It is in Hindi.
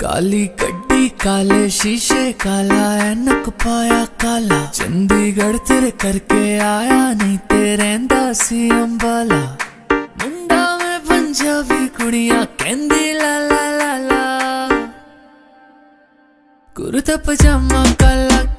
काली गड्डी काले शीशे, काला ऐनक पाया काला। चंडीगढ़ तेरे करके आया, नहीं तेरे दासी अंबाला। मुंडा में पंजाबी कुड़िया कहती ला ला ला ला। कुर्ता पजामा काला